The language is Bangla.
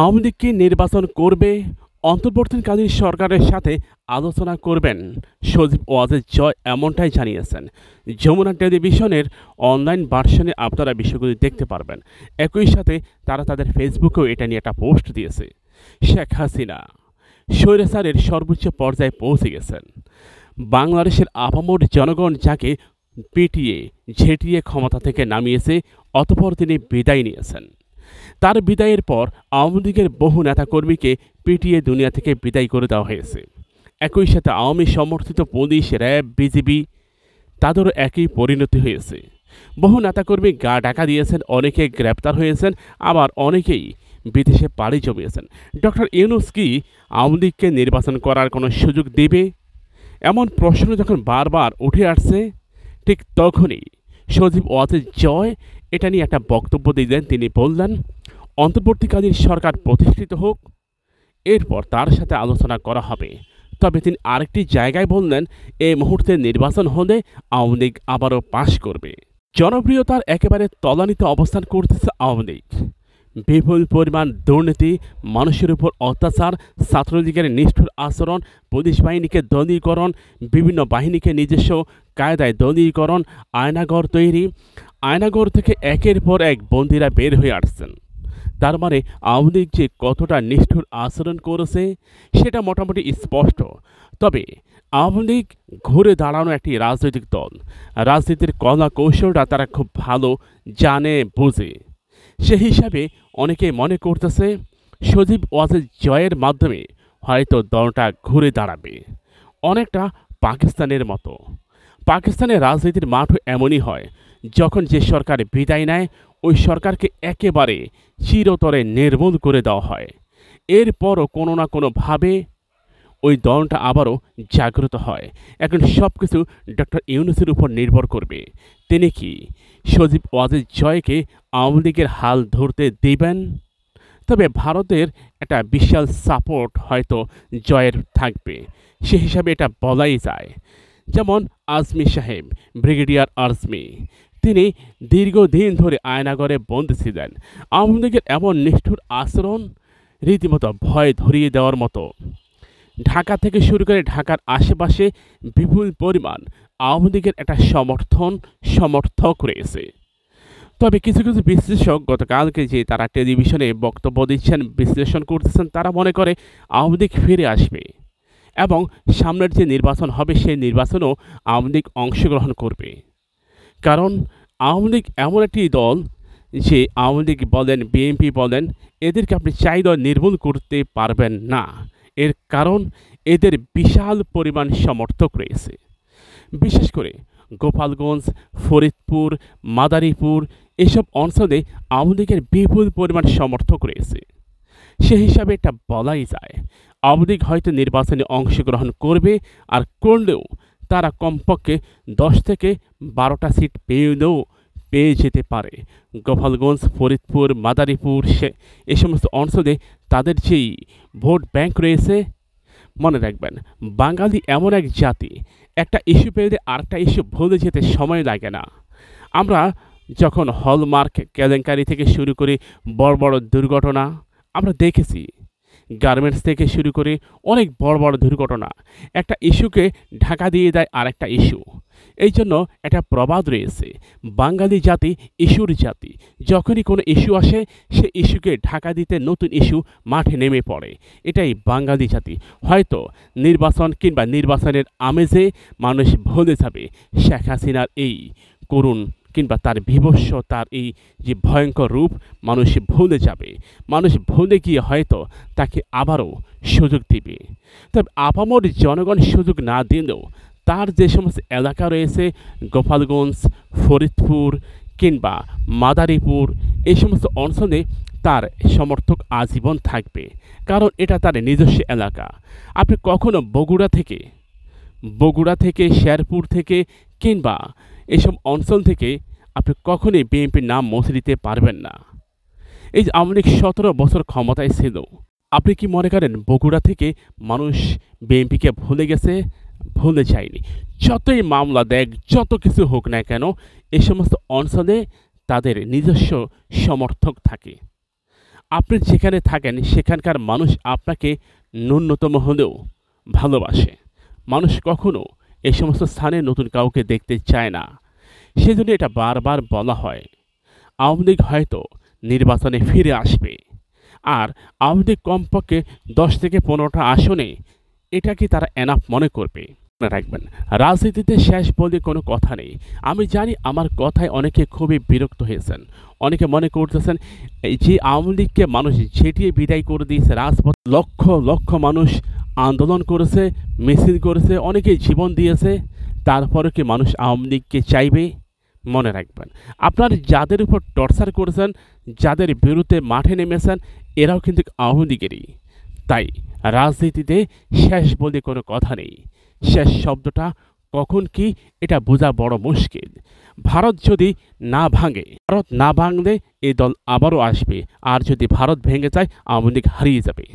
আওয়ামী লীগ কি নির্বাচন করবে? অন্তর্বর্তীকালীন সরকারের সাথে আলোচনা করবেন। সজীব ওয়াজেদ জয় এমনটাই জানিয়েছেন। যমুনা টেলিভিশনের অনলাইন ভার্সনে আপনারা বিষয়গুলি দেখতে পারবেন। একই সাথে তারা তাদের ফেসবুকেও এটা নিয়ে একটা পোস্ট দিয়েছে। শেখ হাসিনা স্বৈরাচারের সর্বোচ্চ পর্যায়ে পৌঁছে গেছেন। বাংলাদেশের আপামর জনগণ যাকে পিটিয়ে, ঝেঁটিয়ে ক্ষমতা থেকে নামিয়েছে, অতপর তিনি বিদায় নিয়েছেন। তার বিদায়ের পর আওয়ামী লীগের বহু নেতাকর্মীকে পিটিয়ে দুনিয়া থেকে বিদায় করে দেওয়া হয়েছে। একই সাথে আওয়ামী সমর্থিত পুলিশ, র্যাব, বিজিবি তাদেরও একই পরিণতি হয়েছে। বহু নেতাকর্মী গা ডাকা দিয়েছেন, অনেকে গ্রেপ্তার হয়েছেন, আবার অনেকেই বিদেশে পাড়ি জমিয়েছেন। ডক্টর ইউনুস কি আওয়ামী লীগকে নির্বাচন করার কোনো সুযোগ দেবে? এমন প্রশ্ন যখন বারবার উঠে আসছে, ঠিক তখনই সজীব ওয়াজের জয়, এটা নিয়ে একটা বক্তব্য দিলেন তিনি বললেন, অন্তর্বর্তীকালীন সরকার প্রতিষ্ঠিত হোক, এরপর তার সাথে আলোচনা করা হবে। তবে তিনি আরেকটি জায়গায় বললেন এই মুহূর্তে নির্বাচন হলে আওয়ামী লীগ আবারও পাশ করবে। জনপ্রিয়তার একেবারে তলানিতে অবস্থান করতেছে আওয়ামী লীগ। বিপুল পরিমাণ দুর্নীতি, মানুষের উপর অত্যাচার, ছাত্রলীগের নিষ্ঠুর আচরণ, পুলিশ বাহিনীকে দলীয়করণ, বিভিন্ন বাহিনীকে নিজস্ব কায়দায় দলীয়করণ আয়নাগর তৈরি আয়নাগর থেকে একের পর এক বন্দীরা বের হয়ে আসছেন। তার মানে আওয়ামী যে কতটা নিষ্ঠুর আচরণ করেছে, সেটা মোটামুটি স্পষ্ট। তবে আওয়ামী লীগ ঘুরে দাঁড়ানো একটি রাজনৈতিক দল। রাজনীতির কলা কৌশলটা তারা খুব ভালো জানে, বোঝে। সে হিসাবে অনেকে মনে করতেছে, সজীব ওয়াজেদ জয়ের মাধ্যমে হয়তো দলটা ঘুরে দাঁড়াবে। অনেকটা পাকিস্তানের মতো। পাকিস্তানের রাজনীতির মাঠও এমনই হয়, যখন যে সরকার বিদায় নেয়, ওই সরকারকে একেবারে চিরতরে নির্মূল করে দেওয়া হয়। এরপরও কোনো না কোনোভাবে ওই দলটা আবারও জাগ্রত হয়। এখন সব কিছু ডক্টর ইউনুসের উপর নির্ভর করবে। তিনি কি সজীব ওয়াজেদ জয়কে আওয়ামী লীগের হাল ধরতে দেবেন? তবে ভারতের একটা বিশাল সাপোর্ট হয়তো জয়ের থাকবে। সে হিসাবে এটা বলাই যায়। যেমন আজমি সাহেব, ব্রিগেডিয়ার আজমি। তিনি দীর্ঘদিন ধরে আয়নাগরে বন্দী ছিলেন। আওয়ামী লীগের এমন নিষ্ঠুর আচরণ রীতিমতো ভয় ধরিয়ে দেওয়ার মতো। ঢাকা থেকে শুরু করে ঢাকার আশেপাশে বিপুল পরিমাণ আওয়ামী লীগের একটা সমর্থন, সমর্থক রয়েছে। তবে কিছু কিছু বিশ্লেষক গতকালকে যে তারা টেলিভিশনে বক্তব্য দিচ্ছেন, বিশ্লেষণ করতেছেন, তারা মনে করে আওয়ামী লীগ ফিরে আসবে এবং সামনের যে নির্বাচন হবে, সেই নির্বাচনেও আওয়ামী লীগ অংশগ্রহণ করবে। কারণ আওয়ামী লীগ এমন একটি দল যে আওয়ামী লীগ বলেন, বিএনপি বলেন, এদেরকে আপনি চাইলেও নির্মূল করতে পারবেন না। এর কারণ এদের বিশাল পরিমাণ সমর্থক রয়েছে। বিশেষ করে গোপালগঞ্জ, ফরিদপুর, মাদারীপুর এসব অঞ্চলে আওয়ামী লীগের বিপুল পরিমাণ সমর্থক রয়েছে। সে হিসাবে এটা বলাই যায়, আওয়ামী লীগ হয়তো নির্বাচনে অংশগ্রহণ করবে আর করলেও তারা কমপক্ষে দশ থেকে বারোটা সিট পেলেও পেয়ে যেতে পারে। গোপালগঞ্জ, ফরিদপুর, মাদারীপুর, সে, এ সমস্ত অঞ্চলে তাদের যেই ভোট ব্যাংক রয়েছে, মনে রাখবেন, বাঙালি এমন এক জাতি। একটা ইস্যু পেলে আরেকটা ইস্যু ভুলে যেতে সময় লাগে না। আমরা যখন হলমার্ক কেলেঙ্কারি থেকে শুরু করে বড় বড় দুর্ঘটনা আমরা দেখেছি। গার্মেন্টস থেকে শুরু করে অনেক বড় বড় দুর্ঘটনা। একটা ইস্যুকে ঢাকা দিয়ে দেয় আরেকটা ইস্যু। এই জন্য একটা প্রবাদ রয়েছে। বাঙালি জাতি ইস্যুর জাতি। যখনই কোনো ইস্যু আসে, সে ইস্যুকে ঢাকা দিতে নতুন ইস্যু মাঠে নেমে পড়ে। এটাই বাঙালি জাতি। হয়তো নির্বাচন কিংবা নির্বাচনের আমেজে মানুষ ভুলে যাবে। শেখ হাসিনার এই করুণ কিংবা তার বিভৎস তার এই যে ভয়ঙ্কর রূপ, মানুষ ভুলে যাবে। মানুষ ভুলে গিয়ে হয়তো তাকে আবারও সুযোগ দিবে। তবে আপামর জনগণ সুযোগ না দিলেও তার যে সমস্ত এলাকা রয়েছে, গোপালগঞ্জ, ফরিদপুর কিংবা মাদারীপুর, এই সমস্ত অঞ্চলে তার সমর্থক আজীবন থাকবে। কারণ এটা তার নিজস্ব এলাকা। আপনি কখনো বগুড়া থেকে বগুড়া থেকে, শেরপুর থেকে কিংবা এসব অঞ্চল থেকে আপনি কখনোই বিএনপির নাম মুছে দিতে পারবেন না। এই যে আওয়ামী লীগ সতেরো বছর ক্ষমতায় ছিল, আপনি কি মনে করেন বগুড়া থেকে মানুষ বিএনপিকে ভুলে গেছে? ভুলে যায়নি যতই মামলা দেখ, যত কিছু হোক না কেন, এই সমস্ত অঞ্চলে তাদের নিজস্ব সমর্থক থাকে। আপনি যেখানে থাকেন, সেখানকার মানুষ আপনাকে ন্যূনতম হলেও ভালোবাসে। মানুষ কখনো এই সমস্ত স্থানে নতুন কাউকে দেখতে চায় না। সেজন্য এটা বারবার বলা হয়। আওয়ামী লীগ হয়তো নির্বাচনে ফিরে আসবে। আর আওয়ামী লীগ কমপক্ষে দশ থেকে পনেরোটা আসনে এটা কি তারা এনাফ মনে করবে? রাখবেন, রাজনীতিতে শেষ বলে কোনো কথা নেই। আমি জানি আমার কথায় অনেকে খুবই বিরক্ত হয়েছেন। অনেকে মনে করতেছেন যে আওয়ামী লীগকে মানুষ ঝেঁটিয়ে বিদায় করে দিয়েছে, রাজপথ লক্ষ লক্ষ মানুষ আন্দোলন করেছে, মিছিল করেছে অনেকে জীবন দিয়েছে। তারপরে কি মানুষ আওয়ামী লীগকে চাইবে? মনে রাখবেন। আপনার যাদের উপর টর্চার করেছেন, যাদের বিরুদ্ধে মাঠে নেমেছেন, এরাও কিন্তু আওয়ামী লীগেরই তাই রাজনীতিতে শেষ বলে কোনো কথা নেই। শেষ শব্দটা কখন কি, এটা বোঝা বড় মুশকিল। ভারত যদি না ভাঙে, ভারত না ভাঙলে এই দল আবারও আসবে। আর যদি ভারত ভেঙে যায়, আওয়ামী লীগ হারিয়ে যাবে।